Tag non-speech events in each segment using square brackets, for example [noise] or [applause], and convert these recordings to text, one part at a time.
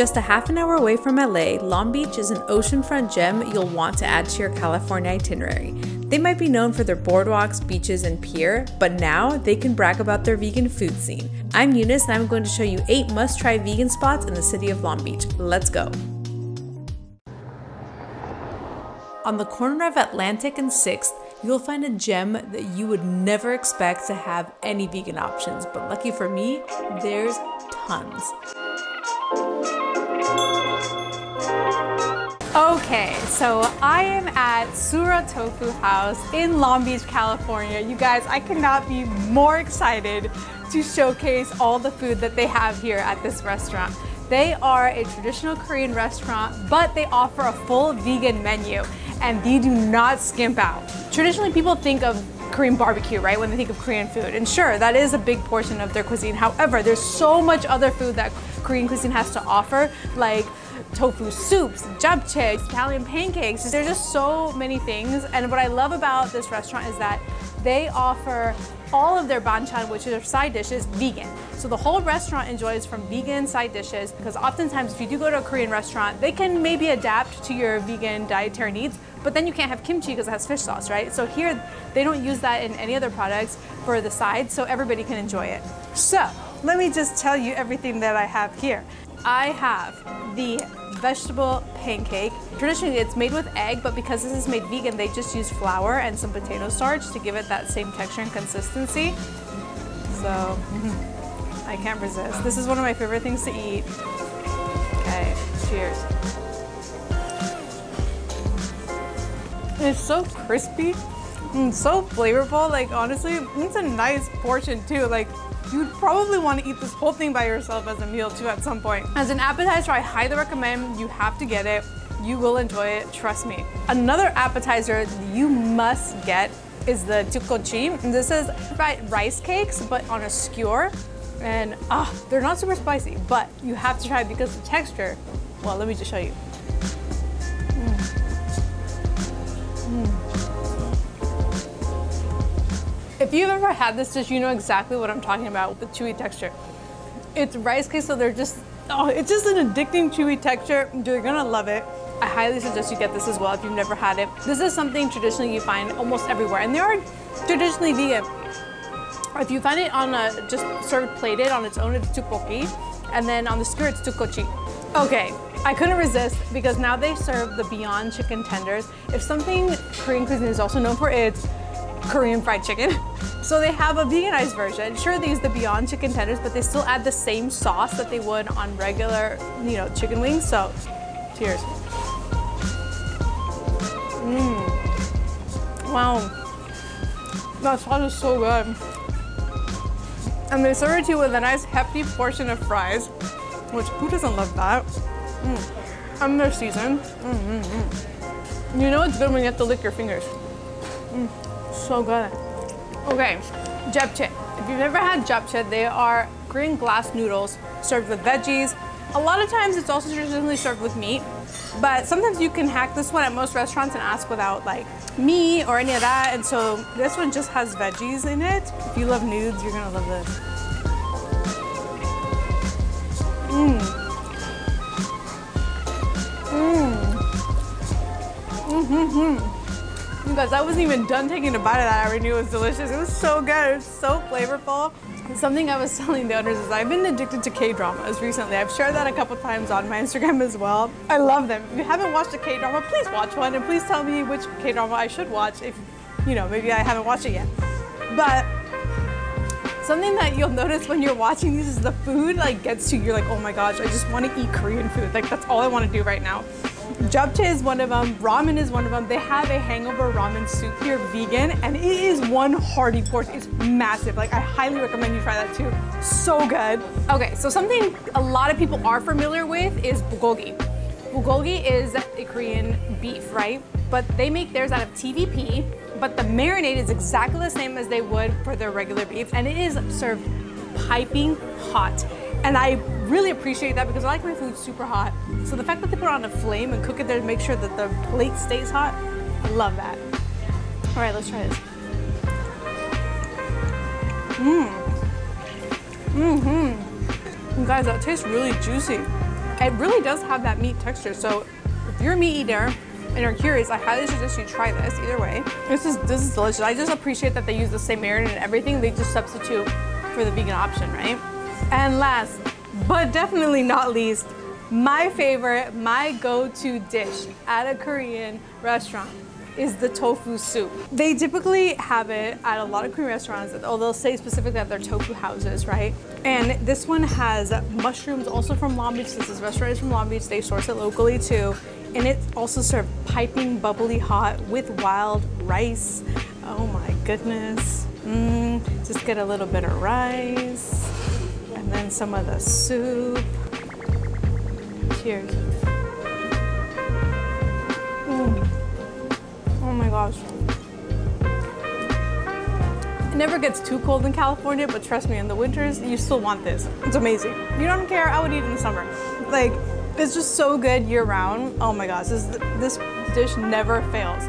Just a half an hour away from LA, Long Beach is an oceanfront gem you'll want to add to your California itinerary. They might be known for their boardwalks, beaches, and pier, but now they can brag about their vegan food scene. I'm Eunice and I'm going to show you 8 must try vegan spots in the city of Long Beach. Let's go! On the corner of Atlantic and 6th, you'll find a gem that you would never expect to have any vegan options, but lucky for me, there's tons. Okay, so I am at Sura Tofu House in Long Beach, California. You guys, I cannot be more excited to showcase all the food that they have here at this restaurant. They are a traditional Korean restaurant, but they offer a full vegan menu and they do not skimp out. Traditionally, people think of Korean barbecue, right, when they think of Korean food. And sure, that is a big portion of their cuisine. However, there's so much other food that Korean cuisine has to offer, like tofu soups, japchae, scallion pancakes. There's just so many things. And what I love about this restaurant is that they offer all of their banchan, which are side dishes, vegan. So the whole restaurant enjoys from vegan side dishes because oftentimes if you do go to a Korean restaurant, they can maybe adapt to your vegan dietary needs, but then you can't have kimchi because it has fish sauce, right? So here, they don't use that in any other products for the sides, so everybody can enjoy it. So let me just tell you everything that I have here. I have the vegetable pancake. Traditionally it's made with egg, but because this is made vegan, they just use flour and some potato starch to give it that same texture and consistency. So, I can't resist. This is one of my favorite things to eat. Okay, cheers. It's so crispy and so flavorful. Like honestly, it's a nice portion too. Like you'd probably want to eat this whole thing by yourself as a meal too at some point. As an appetizer, I highly recommend you have to get it. You will enjoy it, trust me. Another appetizer you must get is the tteokgochi. This is rice cakes, but on a skewer. And ah, they're not super spicy, but you have to try because the texture, well, let me just show you. Mm. Mm. If you've ever had this dish, you know exactly what I'm talking about with the chewy texture. It's rice cakes, so they're just, oh, it's just an addicting chewy texture. You're gonna love it. I highly suggest you get this as well if you've never had it. This is something traditionally you find almost everywhere, and they are traditionally vegan. If you find it on a, just served plated on its own, it's tteokbokki, and then on the skewer, it's tteokgochi. Okay, I couldn't resist because now they serve the Beyond chicken tenders. If something Korean cuisine is also known for, it's Korean fried chicken. [laughs] So they have a veganized version. Sure, they use the Beyond chicken tenders, but they still add the same sauce that they would on regular, you know, chicken wings. So, cheers. Mmm. Wow. That sauce is so good. And they serve it to you with a nice hefty portion of fries, which who doesn't love that? Mm. And they're seasoned. Mm -hmm. You know it's good when you have to lick your fingers. Mm so good. Okay, japchae. If you've never had japchae, they are green glass noodles served with veggies. A lot of times it's also traditionally served with meat, but sometimes you can hack this one at most restaurants and ask without like meat or any of that. And so this one just has veggies in it. If you love nudes, you're gonna love this. Mmm. Mmm. Mm-hmm. You guys, I wasn't even done taking a bite of that. I already knew it was delicious. It was so good. It was so flavorful. Something I was [laughs] telling the owners is I've been addicted to K-dramas recently. I've shared that a couple times on my Instagram as well. I love them. If you haven't watched a K-drama, please watch one and please tell me which K-drama I should watch if, you know, maybe I haven't watched it yet. But something that you'll notice when you're watching these is the food like gets to you. You're like, oh my gosh, I just want to eat Korean food. Like that's all I want to do right now. Japchae is one of them, ramen is one of them. They have a hangover ramen soup here, vegan, and it is one hearty portion. It's massive. Like, I highly recommend you try that too. So good. Okay, so something a lot of people are familiar with is bulgogi. Bulgogi is a Korean beef, right? But they make theirs out of TVP, but the marinade is exactly the same as they would for their regular beef, and it is served piping hot. And I really appreciate that because I like my food super hot. So the fact that they put it on a flame and cook it there to make sure that the plate stays hot, I love that. All right, let's try this. Mmm. Mm-hmm. Guys, that tastes really juicy. It really does have that meat texture. So if you're a meat eater and you're curious, I highly suggest you try this either way. This is this is delicious. I just appreciate that they use the same marinade and everything. They just substitute for the vegan option, right? And last, but definitely not least, my favorite, my go-to dish at a Korean restaurant is the tofu soup. They typically have it at a lot of Korean restaurants, although they'll say specifically that they're tofu houses, right? And this one has mushrooms also from Long Beach. Since this restaurant is from Long Beach, they source it locally too. And it's also served piping bubbly hot with wild rice. Oh my goodness. Mm, just get a little bit of rice and then some of the soup. Cheers. Mm. Oh my gosh. It never gets too cold in California, but trust me, in the winters, you still want this. It's amazing. You don't care, I would eat it in the summer. Like, it's just so good year round. Oh my gosh, this, this dish never fails.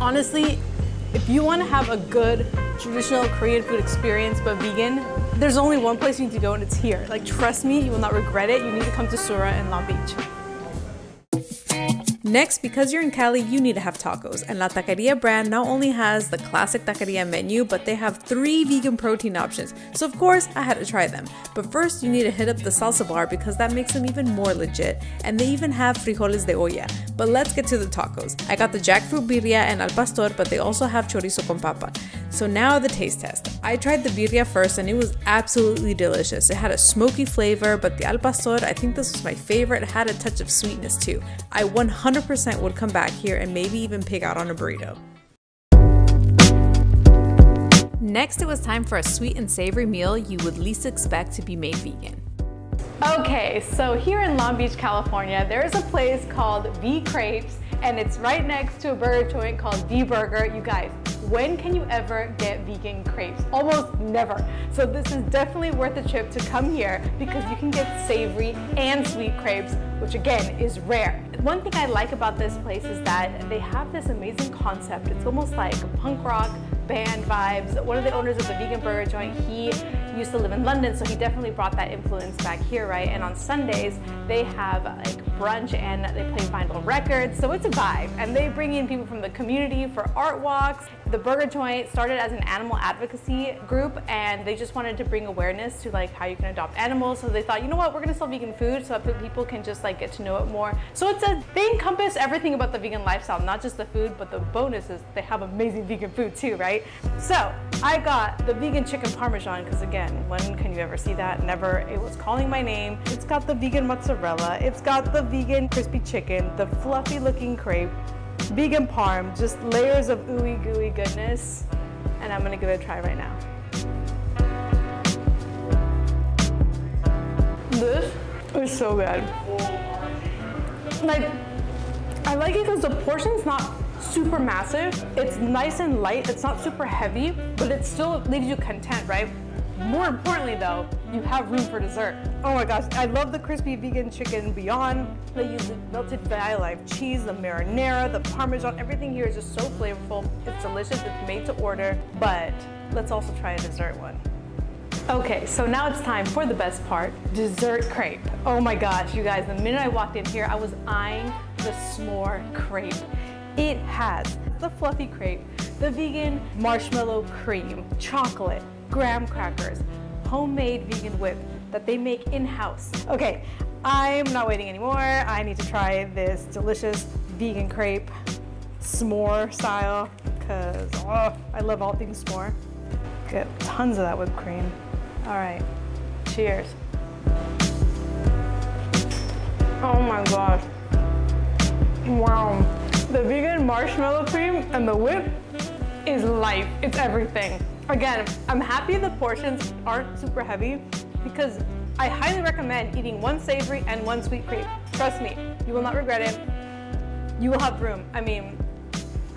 Honestly, if you want to have a good traditional Korean food experience but vegan, there's only one place you need to go and it's here. Like trust me, you will not regret it. You need to come to Sura in Long Beach. Next, because you're in Cali, you need to have tacos. And La Taqueria brand not only has the classic taqueria menu, but they have three vegan protein options. So, of course, I had to try them. But first, you need to hit up the salsa bar because that makes them even more legit. And they even have frijoles de olla. But let's get to the tacos. I got the jackfruit birria and al pastor, but they also have chorizo con papa. So, now the taste test. I tried the birria first and it was absolutely delicious. It had a smoky flavor, but the al pastor, I think this was my favorite, it had a touch of sweetness too. I 100 100% would come back here and maybe even pick out on a burrito. Next, it was time for a sweet and savory meal you would least expect to be made vegan. Okay, so here in Long Beach, California, there's a place called V Crepes, and it's right next to a burger joint called V Burger. You guys, when can you ever get vegan crepes? Almost never. So this is definitely worth a trip to come here because you can get savory and sweet crepes, which again is rare. One thing I like about this place is that they have this amazing concept. It's almost like punk rock band vibes. One of the owners of the vegan burger joint, he used to live in London, so he definitely brought that influence back here, right? And on Sundays, they have like brunch and they play vinyl records, so it's a vibe. And they bring in people from the community for art walks. The burger joint started as an animal advocacy group and they just wanted to bring awareness to like how you can adopt animals. So they thought, you know what, we're gonna sell vegan food so that people can just like get to know it more. So it's a, they encompass everything about the vegan lifestyle, not just the food, but the bonus is they have amazing vegan food too, right? So I got the vegan chicken parmesan because again, when can you ever see that? Never. It was calling my name. It's got the vegan mozzarella. It's got the vegan crispy chicken, the fluffy looking crepe, vegan parm, just layers of ooey gooey goodness. And I'm gonna give it a try right now. This is so good. Like, I like it because the portion's not super massive. It's nice and light. It's not super heavy, but it still leaves you content, right? More importantly though, you have room for dessert. Oh my gosh, I love the crispy vegan chicken beyond. They use the melted Violife cheese, the marinara, the parmesan, everything here is just so flavorful. It's delicious, it's made to order, but let's also try a dessert one. Okay, so now it's time for the best part, dessert crepe. Oh my gosh, you guys, the minute I walked in here, I was eyeing the s'more crepe. It has the fluffy crepe, the vegan marshmallow cream, chocolate, graham crackers, homemade vegan whip that they make in-house. Okay, I'm not waiting anymore. I need to try this delicious vegan crepe, s'more style, because oh, I love all things s'more. Get tons of that whipped cream. All right, cheers. Oh my gosh. Wow. The vegan marshmallow cream and the whip is life. It's everything. Again, I'm happy the portions aren't super heavy because I highly recommend eating one savory and one sweet crepe. Trust me, you will not regret it. You will have room. I mean,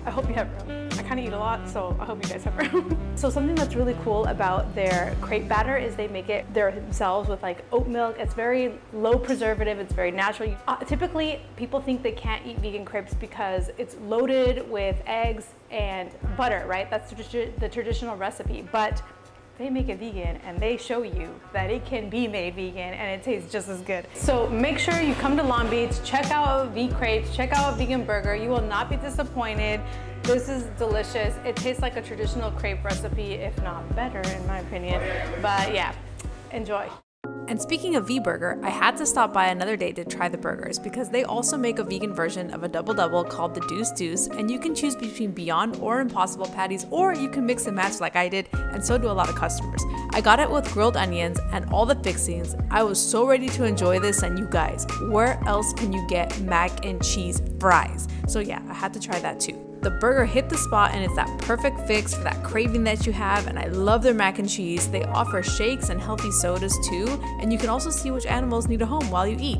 I hope you have room. I kind of eat a lot, so I hope you guys have room. [laughs] so something that's really cool about their crepe batter is they make it themselves with like oat milk. It's very low preservative, it's very natural. Uh, typically, people think they can't eat vegan crepes because it's loaded with eggs and butter, right? That's the traditional recipe. But they make it vegan and they show you that it can be made vegan and it tastes just as good. So make sure you come to Long Beach, check out V Crepes, check out vegan burger. You will not be disappointed. This is delicious. It tastes like a traditional crepe recipe, if not better in my opinion. But yeah, enjoy. And speaking of V Burger, I had to stop by another day to try the burgers because they also make a vegan version of a double double called the Deuce Deuce, and you can choose between Beyond or Impossible patties, or you can mix and match like I did, and so do a lot of customers. I got it with grilled onions and all the fixings. I was so ready to enjoy this, and you guys, where else can you get mac and cheese fries? So yeah, I had to try that too. The burger hit the spot and it's that perfect fix for that craving that you have. And I love their mac and cheese. They offer shakes and healthy sodas too. And you can also see which animals need a home while you eat.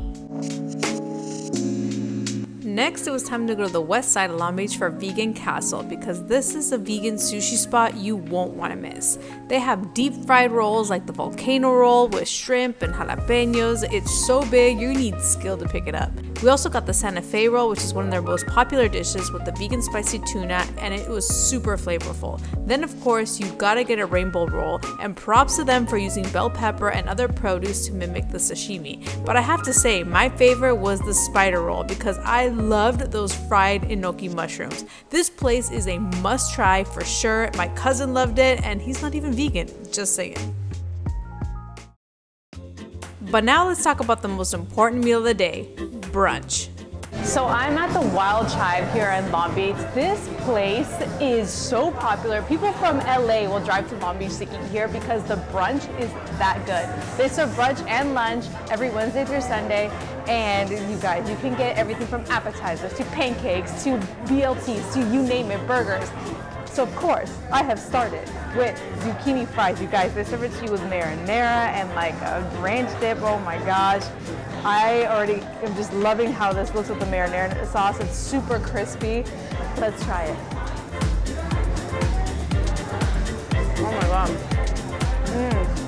Next, it was time to go to the west side of Long Beach for Vegan Castle because this is a vegan sushi spot you won't want to miss. They have deep fried rolls like the volcano roll with shrimp and jalapenos. It's so big, you need skill to pick it up. We also got the Santa Fe roll, which is one of their most popular dishes with the vegan spicy tuna, and it was super flavorful. Then, of course, you gotta get a rainbow roll, and props to them for using bell pepper and other produce to mimic the sashimi. But I have to say, my favorite was the spider roll because I loved those fried enoki mushrooms. This place is a must try for sure. My cousin loved it, and he's not even vegan, just saying. But now let's talk about the most important meal of the day brunch. So I'm at the Wild Chive here in Long Beach. This place is so popular. People from LA will drive to Long Beach to eat here because the brunch is that good. They serve brunch and lunch every Wednesday through Sunday. And you guys, you can get everything from appetizers to pancakes to BLTs to you name it, burgers. So of course, I have started with zucchini fries. You guys, they serve it to you with marinara and like a ranch dip. Oh my gosh. I already am just loving how this looks with the marinara sauce. It's super crispy. Let's try it. Oh my god. Mmm.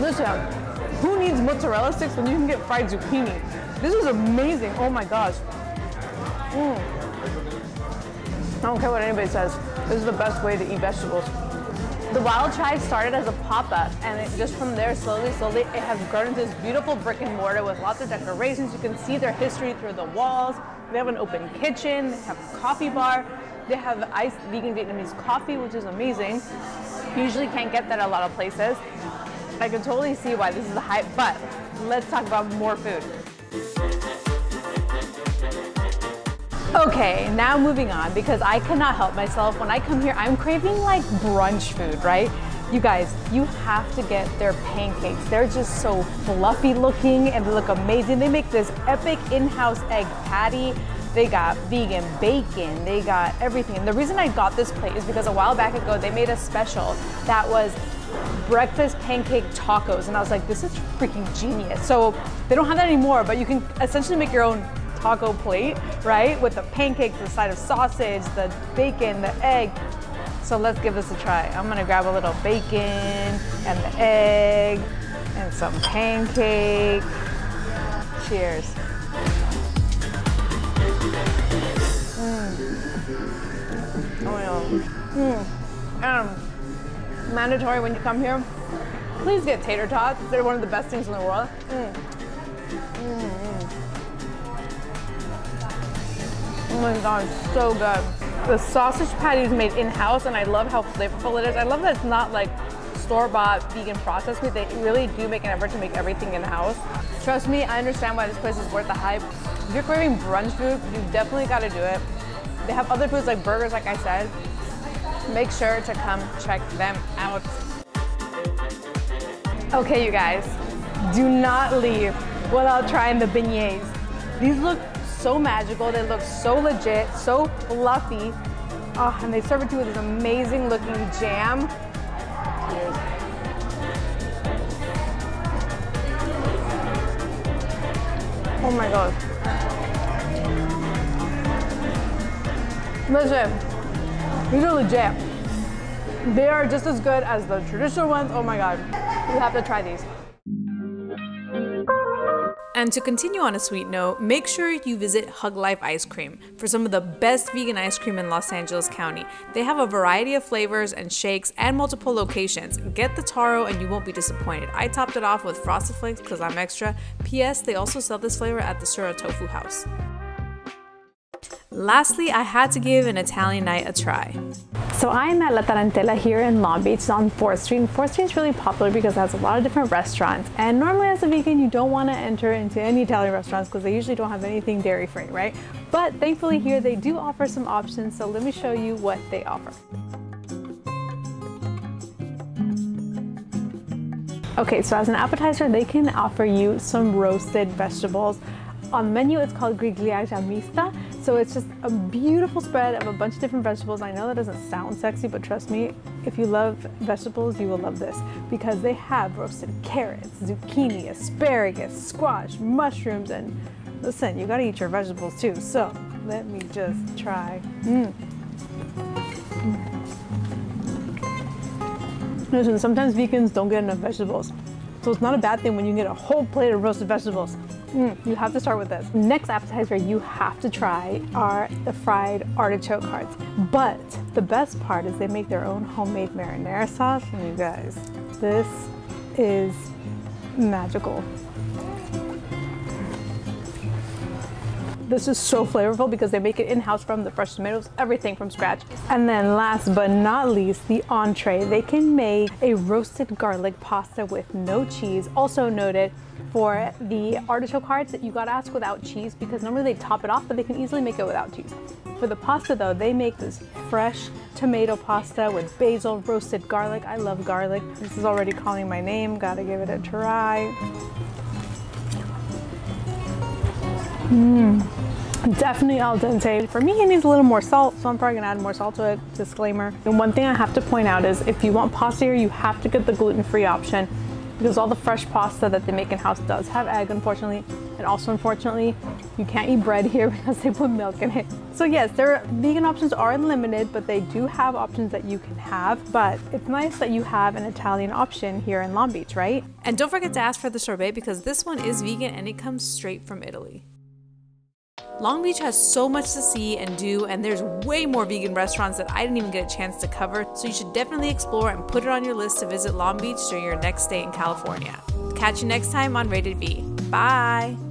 Listen, who needs mozzarella sticks when you can get fried zucchini? This is amazing. Oh my gosh. Mm. I don't care what anybody says. This is the best way to eat vegetables. The Wild Chive started as a pop-up and it, just from there, slowly, slowly, it has grown into this beautiful brick and mortar with lots of decorations. You can see their history through the walls. They have an open kitchen, they have a coffee bar, they have iced vegan Vietnamese coffee, which is amazing. You usually can't get that at a lot of places. I can totally see why this is a hype, but let's talk about more food. Okay, now moving on because I cannot help myself. When I come here, I'm craving like brunch food, right? You guys, you have to get their pancakes. They're just so fluffy looking and they look amazing. They make this epic in-house egg patty. They got vegan bacon, they got everything. And the reason I got this plate is because a while back ago, they made a special that was breakfast pancake tacos. And I was like, this is freaking genius. So they don't have that anymore, but you can essentially make your own taco plate, right? With the pancakes, the side of sausage, the bacon, the egg. So let's give this a try. I'm gonna grab a little bacon and the egg and some pancake. Cheers. Mm. Oh yeah. Mm. Um, mandatory when you come here, please get tater tots. They're one of the best things in the world. Mm. Mm. Oh my god, so good. The sausage patty is made in-house and I love how flavorful it is. I love that it's not like store-bought vegan processed meat. They really do make an effort to make everything in-house. Trust me, I understand why this place is worth the hype. If you're craving brunch food, you definitely gotta do it. They have other foods like burgers, like I said. Make sure to come check them out. Okay, you guys, do not leave without trying the beignets. These look so magical. They look so legit, so fluffy. Oh, and they serve it to you with this amazing looking jam. Cheers. Oh my god. Listen, these are legit. They are just as good as the traditional ones. Oh my god. You have to try these. And to continue on a sweet note, make sure you visit Hug Life Ice Cream for some of the best vegan ice cream in Los Angeles County. They have a variety of flavors and shakes and multiple locations. Get the taro and you won't be disappointed. I topped it off with frosted flakes because I'm extra. P.S. They also sell this flavor at the Sura Tofu House. Lastly, I had to give an Italian night a try. So I'm at La Tarantella here in Long Beach on 4th Street. And 4th Street is really popular because it has a lot of different restaurants. And normally as a vegan, you don't want to enter into any Italian restaurants because they usually don't have anything dairy free, right? But thankfully here they do offer some options. So let me show you what they offer. Okay, so as an appetizer, they can offer you some roasted vegetables. On the menu, it's called grigliata mista. So it's just a beautiful spread of a bunch of different vegetables. I know that doesn't sound sexy, but trust me, if you love vegetables, you will love this because they have roasted carrots, zucchini, asparagus, squash, mushrooms, and listen, you gotta eat your vegetables too. So let me just try. Mm. Listen, sometimes vegans don't get enough vegetables. So it's not a bad thing when you get a whole plate of roasted vegetables. Mm, you have to start with this. Next appetizer you have to try are the fried artichoke hearts. But the best part is they make their own homemade marinara sauce. And you guys, this is magical. This is so flavorful because they make it in-house from the fresh tomatoes, everything from scratch. And then last but not least, the entree. They can make a roasted garlic pasta with no cheese, also noted for the artichoke hearts that you gotta ask without cheese because normally they top it off, but they can easily make it without cheese. For the pasta though, they make this fresh tomato pasta with basil, roasted garlic. I love garlic. This is already calling my name, gotta give it a try. Mmm. Definitely al dente. For me, it needs a little more salt, so I'm probably gonna add more salt to it, disclaimer. And one thing I have to point out is if you want pasta here, you have to get the gluten-free option because all the fresh pasta that they make in house does have egg, unfortunately. And also, unfortunately, you can't eat bread [laughs] here because they put milk in it. So yes, their vegan options are limited, but they do have options that you can have. But it's nice that you have an Italian option here in Long Beach, right? And don't forget to ask for the sorbet because this one is vegan and it comes straight from Italy. Long Beach has so much to see and do, and there's way more vegan restaurants that I didn't even get a chance to cover, so you should definitely explore and put it on your list to visit Long Beach during your next stay in California. Catch you next time on Rated V. Bye!